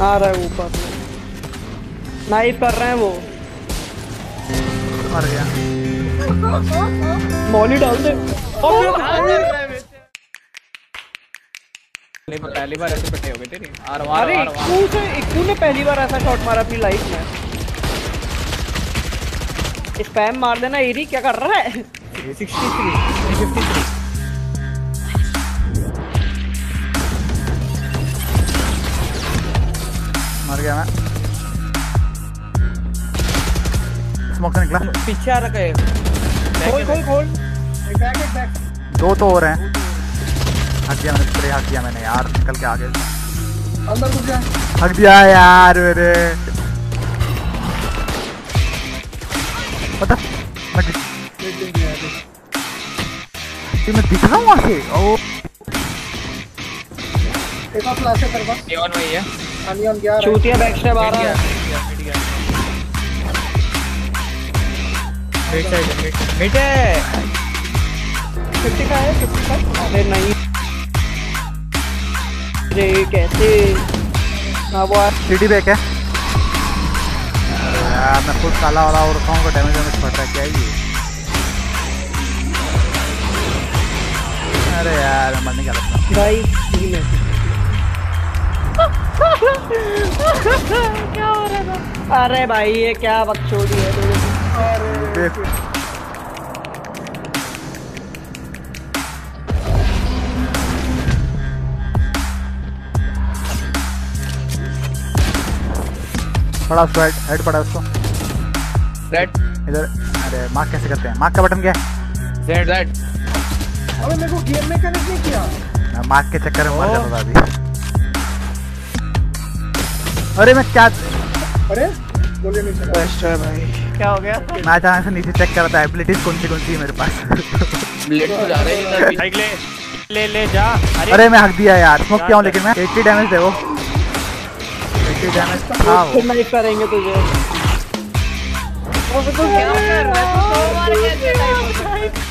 आ रहा है ऊपर नाइफ कर रहे हैं वो मर गया मॉली डाल दे पहली बार ऐसे पट्टे हो गए तेरी। अरे इक्कू से इक्कू ने पहली बार ऐसा शॉट मारा अपनी लाइफ में। स्पैम मार देना एरी क्या कर रहा है? 63 53 मर गया मैं। स्मोक से निकला पीछे आ रखा है खोल खोल खोल। दो तो और हैं। हक दिया मैंने स्प्रे हक दिया मैंने यार निकल के आगे अंदर घुस जाए। हक दिया यार मेरे। पता मैं मैं दिख रहा हूँ वहाँ से। ओ। एक फ्लैश है तेरे पास। नियॉन वही है। अनियन गया है। चूतिया बैक स्टेप आ रहा है। मिट साइड मिट है। 50 का है 50 का अरे नहीं। अरे कैसे? हाँ वो सीडी बैक है। यार मैं खुद काला वाला और रखा हूँ डैमेज पड़ता है। क्या ये अरे यार मैं मरने क्या लगता भाई है। क्या हो रहा था अरे भाई ये क्या बकचोदी है मेरे देख पड़ा उसको हेड हेड पड़ा उसको। रेड इधर अरे मार्क कैसे करते हैं? मार्क का बटन क्या है? जेड जेड अबे मेरे को गेम में कनेक्ट नहीं किया। मार्क के चक्कर में मर जाता था अभी। अरे मैं क्या अरे बेस्ट है भाई। क्या हो गया? मैं अचानक से नीचे चेक कर रहा था एबिलिटीज कौन सी कौन सी है मेरे पास। ब्लेड तो जा रहे हैं ले ले ले जा। अरे अरे मैं हक दिया यार स्मोक किया हूँ लेकिन मैं 80 डैमेज दे वो। 80 डैमेज हाँ वो। नाइफ करेंगे तुझे वो तो क्या कर रहा है? तू तो